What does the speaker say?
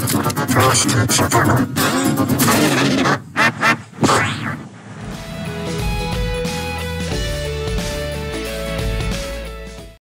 Fast and Furious.